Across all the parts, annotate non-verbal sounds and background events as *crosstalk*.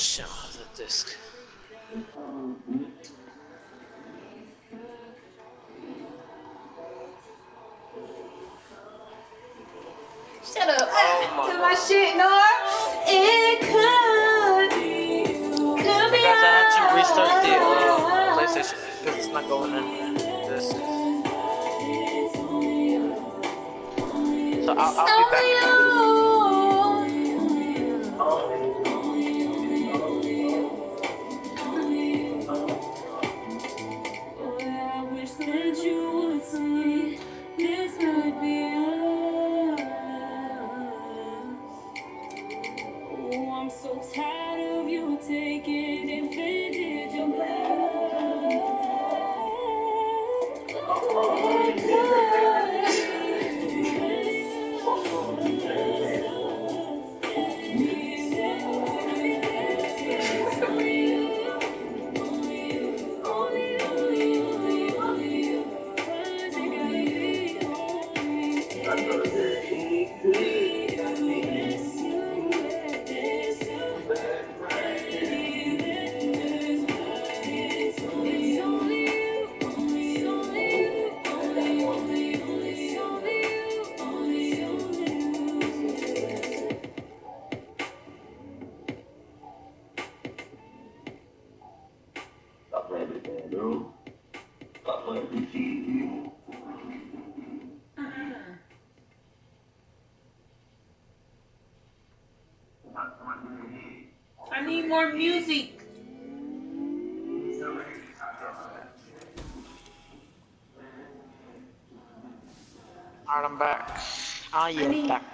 shit, the disc. Shut up. Oh my to my shit, Nor. It could. be. Could be Guys, I had to restart the uh. PlayStation because it's not going in this. So I'll, I'll be back. taken and finish your. Oh, you taking advantage of I need more music. Alright, I'm back. I am back.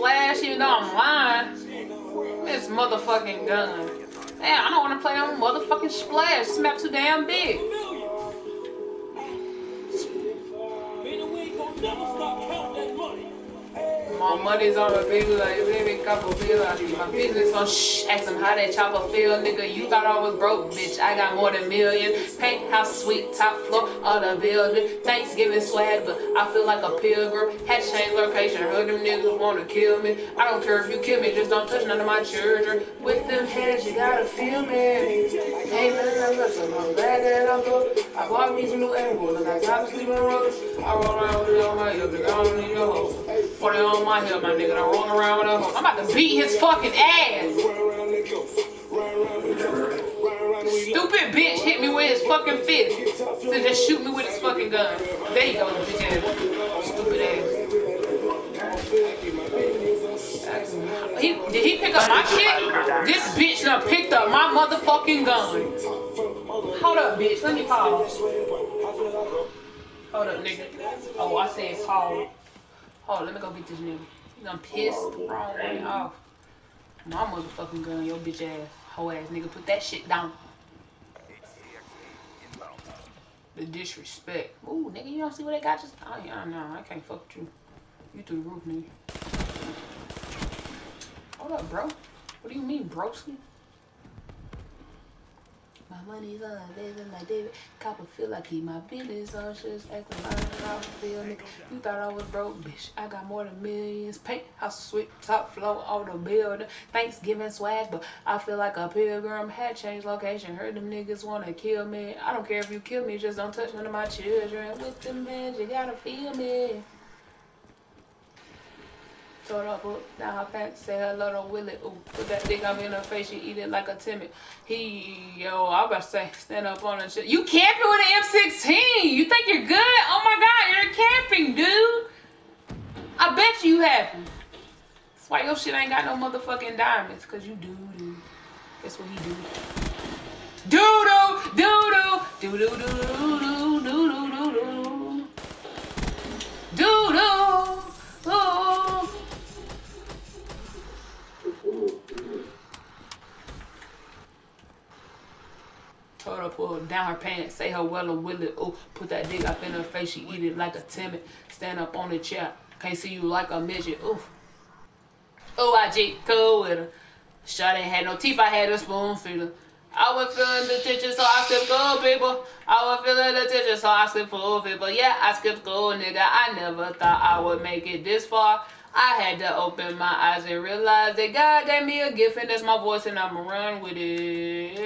Splash even though I'm lying. This motherfucking gun. Damn, I don't want to play no motherfucking splash. Map too damn big. On a big like baby couple bill. I my business on shh. Ask them how that chopper feel, nigga. You thought I was broke, bitch. I got more than millions. Penthouse suite, top floor of the building. Thanksgiving swag, but I feel like a pilgrim. Had to location. Heard them niggas wanna kill me. I don't care if you kill me, just don't touch none of my children. With them hands, you gotta feel me. Hey man, listen, I'm glad that I'm good. I bought me some new animals and I got to sleep on. I roll around with it on my hip. I don't need no hoe. Put it on my hip, my nigga. Around with. I'm about to beat his fucking ass. Stupid bitch hit me with his fucking fist. So just shoot me with his fucking gun. There you go, bitch ass. Stupid ass. He, did he pick up my shit? This bitch done picked up my motherfucking gun. Hold up, bitch. Let me pause. Hold up, nigga. Oh, I said pause. On, let me go get this nigga. He done pissed the wrong way off. My motherfucking gun, your bitch ass, hoe ass nigga. Put that shit down. The disrespect. Ooh, nigga, you don't see what they got? Just oh yeah, no, I can't fuck with you. You through the roof, nigga. Hold up, bro. What do you mean, broski? My money's on business like David. Copper feel like he my business on shit. Acting like I feel nigga. You thought I was broke, bitch. I got more than millions. Paint house sweet top floor on the building. Thanksgiving swag, but I feel like a pilgrim. Had changed location. Heard them niggas wanna kill me. I don't care if you kill me, just don't touch none of my children. With them bands, you gotta feel me. Throw it up, down her pants, say hello to Willie. Ooh, put that dick up in her face, she eat it like a timid. He, yo, I'm about to say, stand up on the shit. You camping with an M16? You think you're good? Oh my god, you're camping, dude. I bet you happy. That's why your shit ain't got no motherfucking diamonds, cause you do, do. Guess what he do? Do do do do do do do do Told her pull down her pants, say her well and will it. Oh, put that dick up in her face, she eat it like a timid. Stand up on the chair, can't see you like a midget. Oof. Oh, I G cool with her. Shot ain't had no teeth, I had a spoon feeder. I was feeling the tension, so I skipped school, people. I was feeling the tension, so I skipped school, people. Yeah, I skipped school, nigga. I never thought I would make it this far. I had to open my eyes and realize that God gave me a gift, and that's my voice, and I'ma run with it.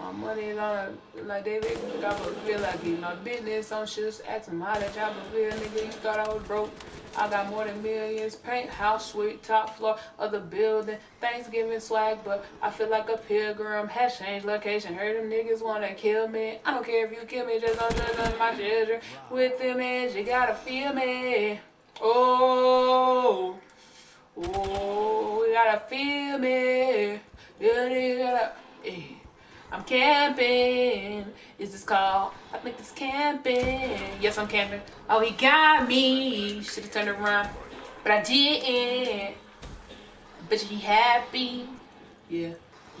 My money is on a, like David got to feel like he no business on shit. Ask him how that job feel, nigga. You thought I was broke. I got more than millions. Paint house, suite, top floor of the building. Thanksgiving swag, but I feel like a pilgrim. Has changed location. Heard them niggas wanna kill me. I don't care if you kill me, just don't judge my children. With them ends, you gotta feel me. Oh, oh, you gotta feel me. You gotta. Eh. I'm camping. Is this called? I think this camping. Yes, I'm camping. Oh, he got me. Should have turned around, but I didn't. Bet he happy. Yeah,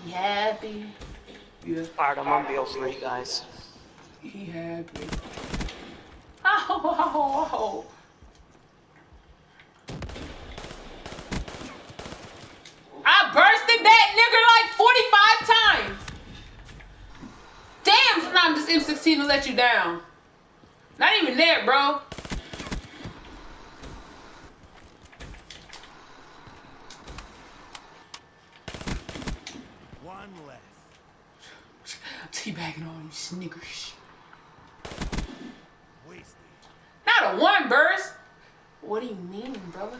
he happy. Yeah, Fired him on BO3, guys. he happy. *laughs* Oh, oh, oh. I bursted that nigga like 45 times. Damn, sometimes this M16 to let you down. Not even that, bro. One less. *sighs* Teabagging all these snickers. Wasted. Not a one burst. What do you mean, brother?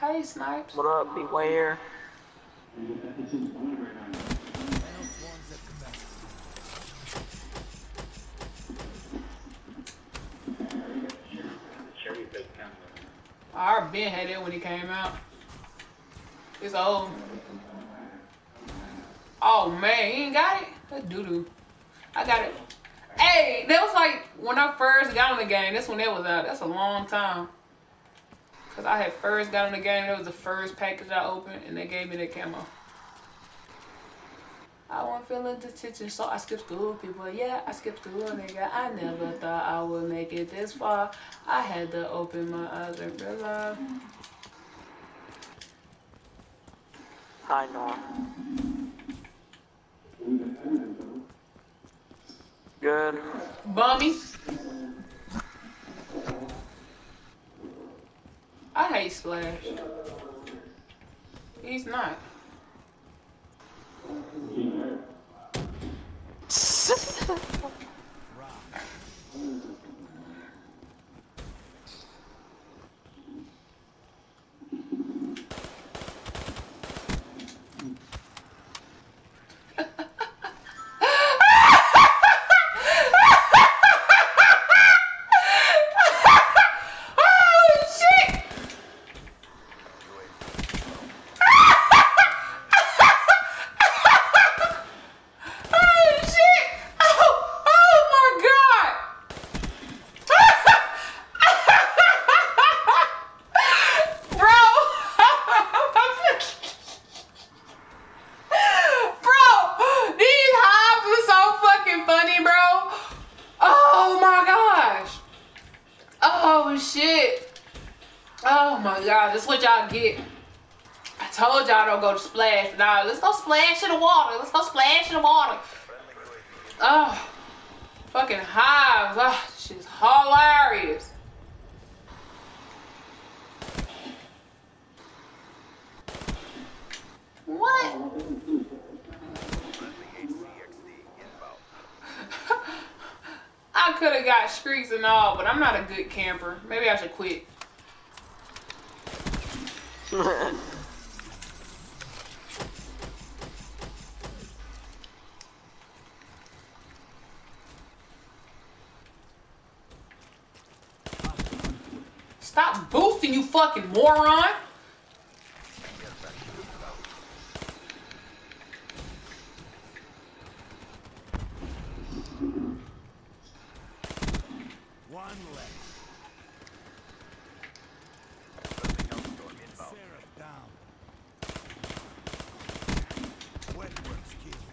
Hey, snipes. What up, beware? Already been had it when it came out. It's old. Oh man, you ain't got it? That's doo doo. I got it. Hey, that was like when I first got on the game. That's when that was out. That's a long time. Cause I had first got on the game. That was the first package I opened, and they gave me the camo. I wasn't feeling the tension, so I skipped school. People, yeah, I skipped school, nigga. I never thought I would make it this far. I had to open my eyes and realize. Hi, Norm. Good. Bummy. I hate Splash. He's not. Rock. Get. I told y'all don't go to splash. Nah, let's go splash in the water. Let's go splash in the water. Oh, fucking hives. Oh, this shit's hilarious. What? *laughs* I could have got streaks and all, but I'm not a good camper. Maybe I should quit. Stop boosting, you fucking moron. One less. Seraph down. Wetworks killed.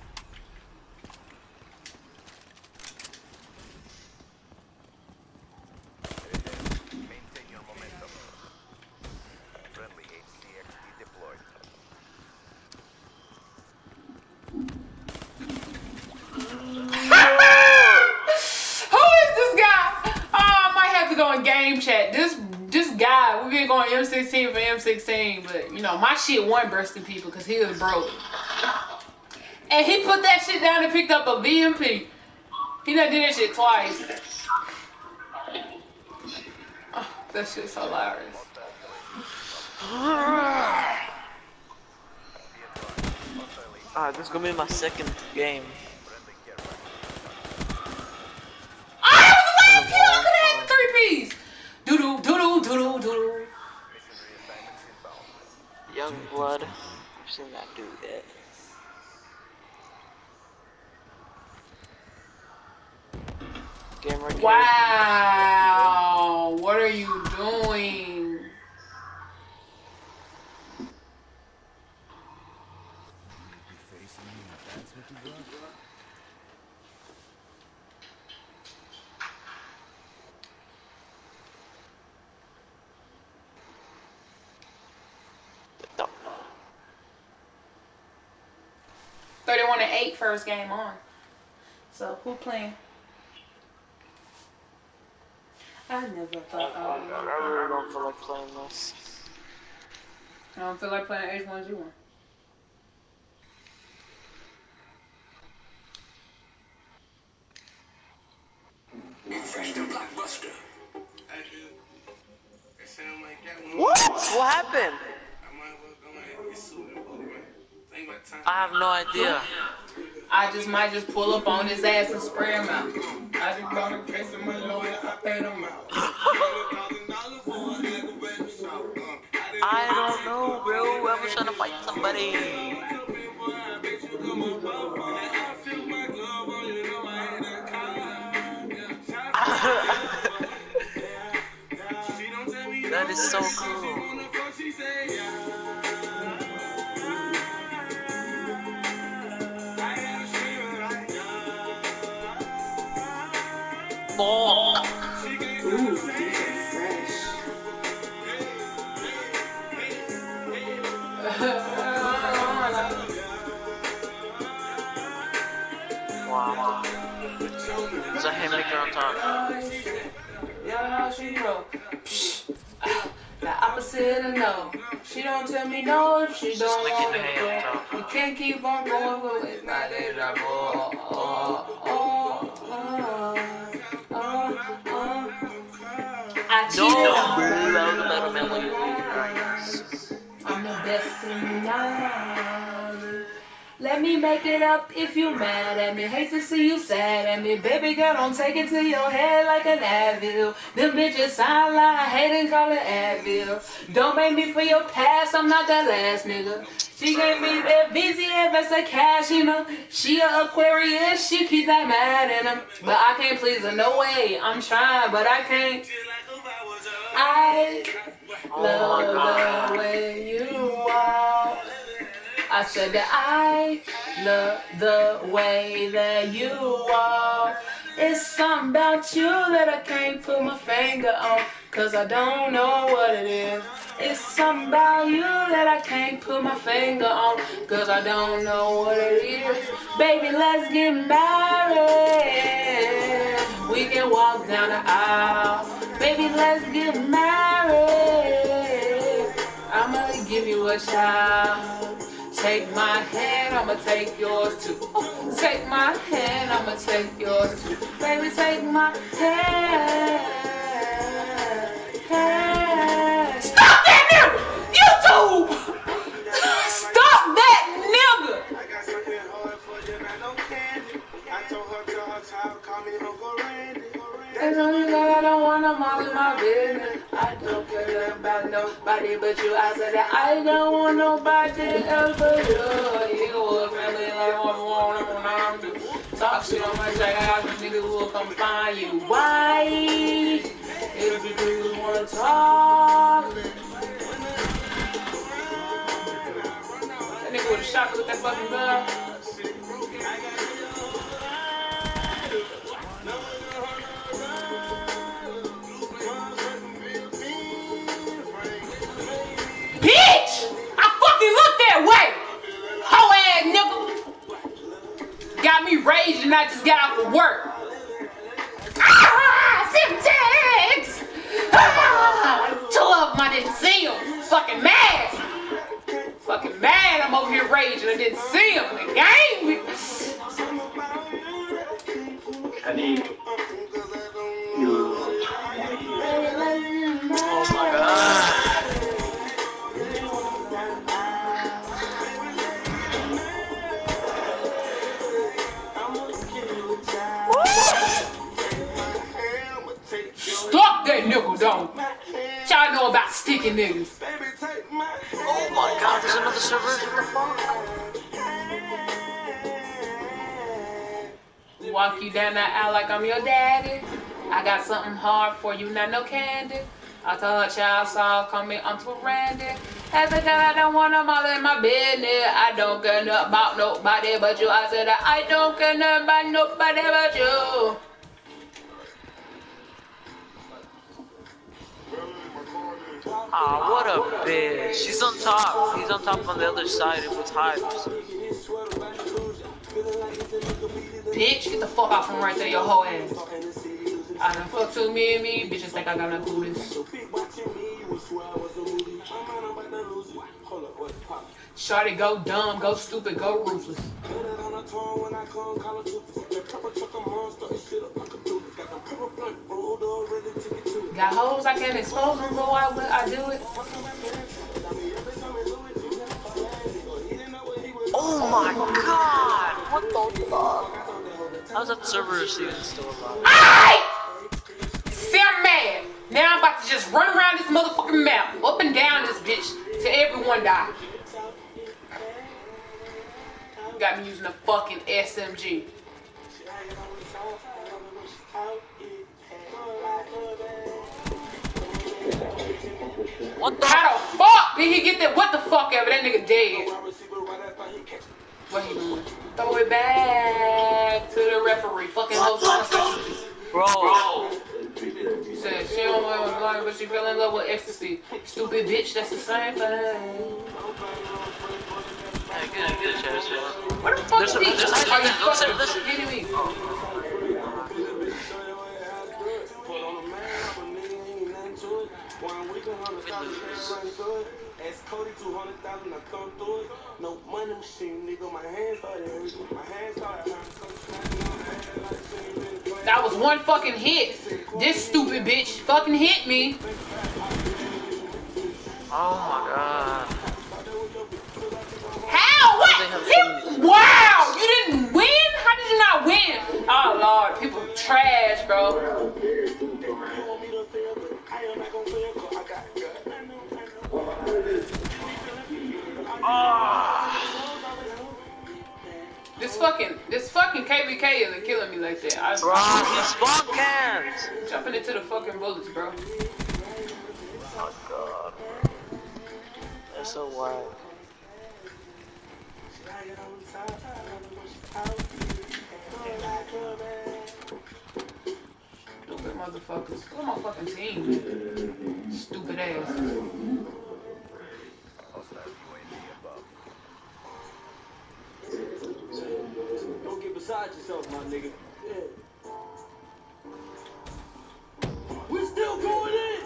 16 for M16, but you know, my shit wasn't bursting people because he was broke. And he put that shit down and picked up a VMP. He done did that shit twice. Oh, that shit's hilarious. Alright, this is gonna be my second game. I was alive! Look at that three piece! Doodoo, doodoo, doodoo, doodoo. Young blood. I've seen that do that. Gamer. Wow! What are you doing? You facing me, that's what you got? No. 31 and 8 first game on. So who playing? I never thought I would. I really don't feel like playing this. I don't feel like playing H1Z1. What? What happened? I have no idea. I just might just pull up on his ass and spray him out. I just bought a case of my lawyer, I paid him out. *laughs* I don't know, bro. I was trying to fight somebody. *laughs* that is so cool. Fuck. Ooh, these are fresh. Wow. There's a haymaker on top. The opposite of no. She don't tell me no if she don't want it. You can't keep on going, it's not that oh, oh, oh, No, cheated bro. on That was a better melody. I guess. I'm the best in none. Let me make it up if you're mad at me. Hate to see you sad at me. Baby girl, don't take it to your head like an Advil. Them bitches sound like hate and call it Advil. Don't make me for your past, I'm not that last nigga. She gave me that busy invest of cash, you know. She a Aquarius, she keep that mad in him. But I can't please her, no way. I'm trying, but I can't. I Oh love the way you walk. I said that I love the way that you walk. It's something about you that I can't put my finger on. Cause I don't know what it is. It's something about you that I can't put my finger on. Cause I don't know what it is. Baby, let's get married. We can walk down the aisle. Baby, let's get married. I'ma give you a child. Take my hand, I'ma take yours too. Take my hand, I'ma take yours too. Baby, take my hand. hand. Stop that nigga! YouTube! I don't wanna mind. I don't nobody but you. I said I don't want nobody else but you. You I want I'm through. Talk shit on my I got niggas who will come find you. Why? Know niggas. Oh my god, there's another server. What the fuck? Walk you down that aisle like I'm your daddy. I got something hard for you, not no candy. I thought y'all saw coming onto Randy. As I don't want them all in my business. I don't care nothing about nobody but you. I said I don't care nothing about nobody but you. Ah, what a bitch. She's on top. He's on top on the other side with hives. Bitch, get the fuck off from right there, your whole ass. I done fuck to me and me. Bitches think I got do this. Shorty, go dumb, go stupid, go ruthless. Got hoes I can't expose them, go out with, I do it. Oh my god! What the fuck? How's that server even still alive? Alright! See, I'm mad. Now I'm about to just run around this motherfucking map, up and down this bitch, till everyone die. Got me using a fucking SMG. What the? How the fuck did he get that? What the fuck ever? That nigga dead. What he doing? Throw it back to the referee. Fucking on specialties. Bro. She said she don't want to go, but she fell in love with ecstasy. Stupid bitch, that's the same thing. Yeah, get, get a chance, man. What the fuck There's is a- he? there's a- there's a- there's a- kidding me? As Cody 200,000, I come through it. No money machine, nigga. My hands started hurting. My hands started hurting. That was one fucking hit. This stupid bitch fucking hit me. Oh my god. How? What? You, wow! You didn't win? How did you not win? Oh lord, people trash, bro. Ah. This fucking, this fucking KVK isn't killing me like that. I, Bro, he spawn cans! I'm jumping into the fucking bullets, bro. Oh god. They're so wild. Stupid motherfuckers. Look at my fucking team. Stupid ass. Yourself, my nigga. Yeah. We still going in.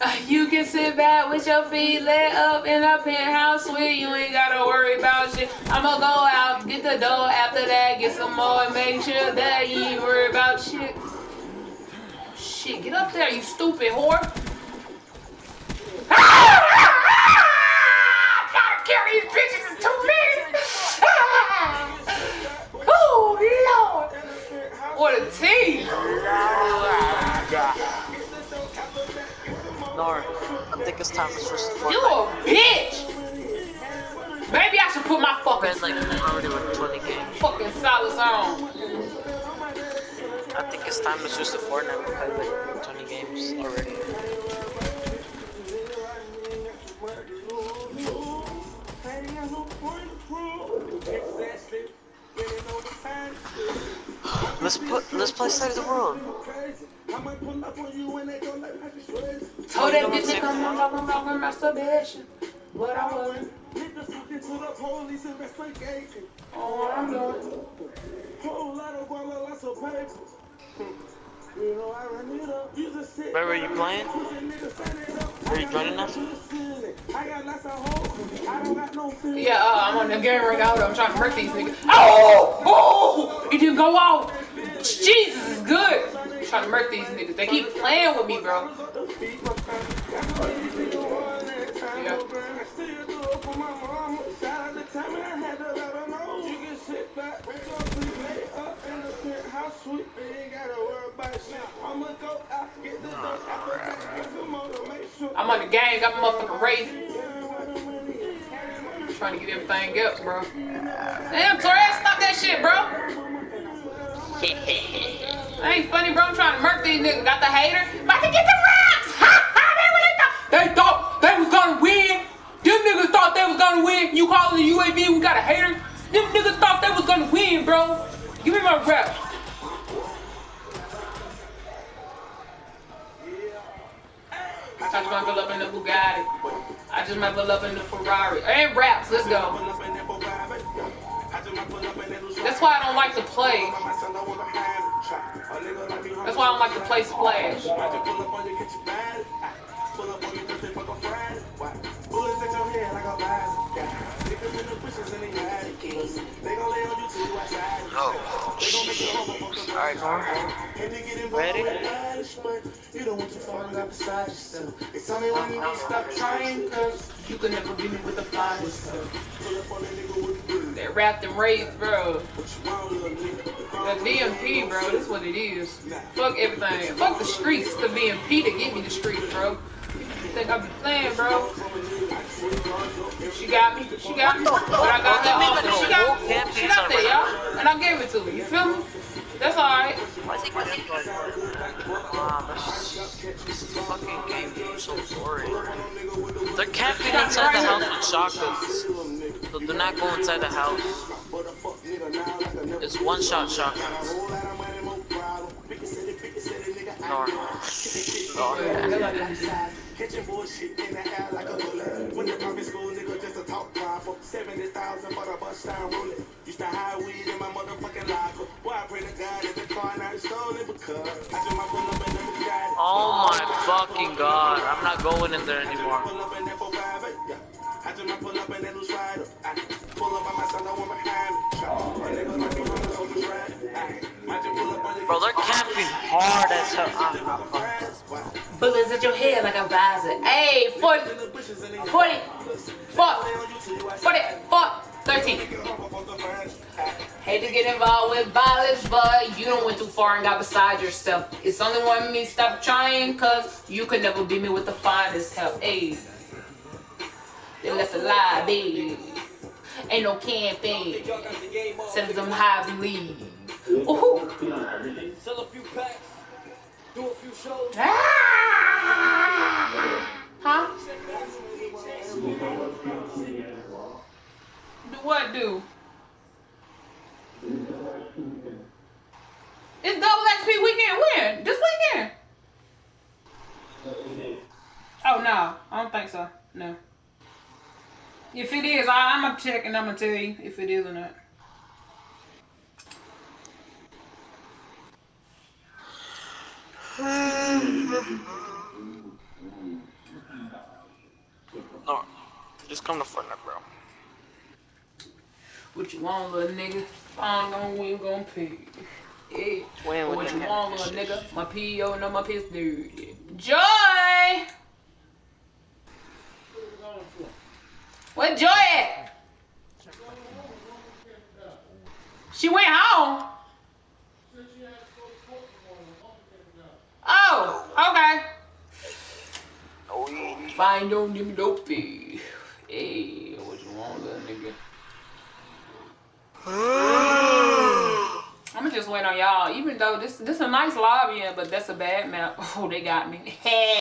Uh, You can sit back with your feet lit up in a penthouse suite. You ain't gotta worry about shit. I'ma go out, get the dough after that, get some more, and make sure that you ain't worry about shit. Shit, get up there, you stupid whore. Gotta carry these bitches in two minutes. oh, Lord. What a team. Nor, Think it's time to You a bitch. Maybe I should put my fucking like already with 20 games. fucking solace on. I think it's time to switch to Fortnite. We played like 20 games already. Let's put let's play Save the World. Told that bitch to on talking about her masturbation. But I wasn't. Oh, I'm doing. Whole lot of guala, lots of papers. You know I run it up. You just sit Where were you playing? Are you joining us? I got lots of hoes. I don't got no feelings. Yeah, uh, I'm on the game right now. I'm trying to murk these niggas. Oh! Oh! It didn't go out. Jesus is good. I'm trying to murk these niggas. They keep playing with me, bro. Yeah. I'm on the game. Got my motherfucking race. Trying to get everything else, bro. Damn, Torres, stop that shit, bro. *laughs* That ain't funny, bro. I'm trying to murk these niggas. Got the hater. About to get the rocks. Ha ha. They thought they thought they was gonna win. Them niggas thought they was gonna win. You calling the UAV? We got a hater. Them niggas thought they was gonna win, bro. Give me my rap. I just might pull up in the Bugatti. I just might pull up in the Ferrari. And raps. Let's go. That's why I don't like to play. That's why I don't like to play Splash. Oh. Alright, Norm. Ready? You don't want to fall out beside yourself. It's only when you stop trying, cause You can never beat me with the finest. pull up on a nigga with the good. That rapped and raised, bro. What you want, little nigga? The VMP, bro. That's what it is. Fuck everything. Fuck the streets. The VMP to give me the streets, bro. You think I be playing, bro? She got me. She got me. But I got that offer. She got me. She got that, y'all. And I gave it to her. You feel me? That's alright. Why is he getting like, wow, this, this fucking game is so boring. They're camping inside the house with shotguns. So do not go inside the house. It's one shot shotguns. No. Oh, yeah. Bullshit in the air like a bullet. When the private school nigga just a talk for 70,000 for the bus down rolling. Used to hide weed in my motherfucking locker. Boy, I pray to God that the car not stolen because I just might pull up in the Bugatti. Oh my fucking god. I'm not going in there anymore. Pull up in that 458, yeah. I just might pull up in that loose rider. I pull up by myself, no one behind me. A nigga might be running so much ride. I might just pull up on your Bro, they're camping hard as hell. Ah. Bullets at your head like a visor. Hey, 40, 40, 40, 40, 13. Hate to get involved with violence, but you don't went too far and got beside yourself. It's only one me stop trying, cause you could never beat me with the finest help. Hey, they left a lie, baby. Ain't no campaign. Send them high leave. Ooh. Sell a few packs, do a few shows. Ah! Huh? Do what do? It's double XP weekend when? This weekend? Oh no, I don't think so. No. If it is, I, I'm gonna check and I'm gonna tell you if it is or not. *laughs* No. Just come to Fortnite, bro. What you want, little nigga? I'm gonna win, gonna pay. Yeah. Win What you want, camping little nigga? My PO, no my piss dude. Joy! Where Joy at? She went home. Oh, okay. Yeah. Find on them dopey. Hey, what you want, little nigga? I'ma just wait on y'all. Even though this this a nice lobby, but that's a bad map. *laughs* Oh, they got me. *laughs*